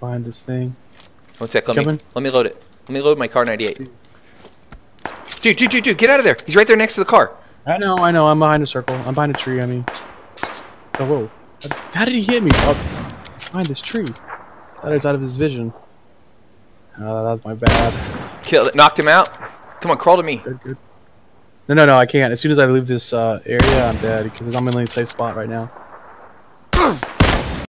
Find this thing. One sec. Let me let me load it. Let me load my Kar98. Dude, dude, dude, dude, get out of there. He's right there next to the car. I know, I know. I'm behind a circle. I'm behind a tree. I mean, oh whoa! How did he hit me? Oh, behind this tree. That is out of his vision. Oh, that was my bad. Killed it. Knocked him out. Come on, crawl to me. Good, good. No, no, no. I can't. As soon as I leave this uh, area, I'm dead because I'm in a safe spot right now.